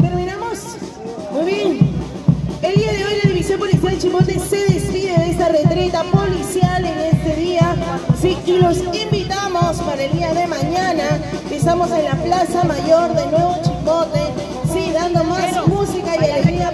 ¿Terminamos? Muy bien. El día de hoy la División Policial Chimote se despide de esta retreta policial en este día. Sí, y los invitamos para el día de mañana. Estamos en la Plaza Mayor de Nuevo Chimote. Sí, dando más música y alegría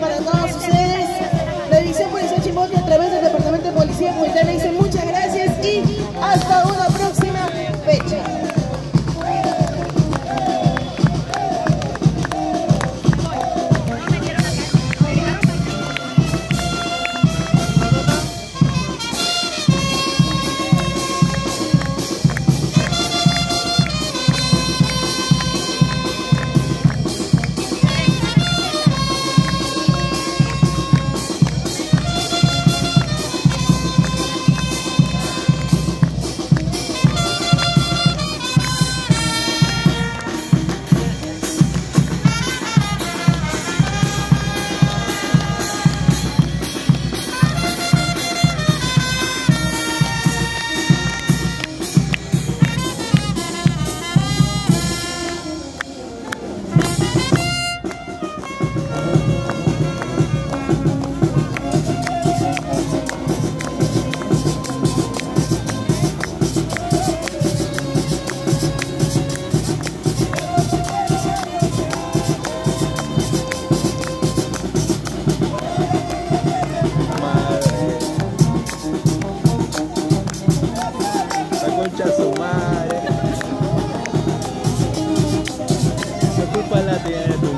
pala din.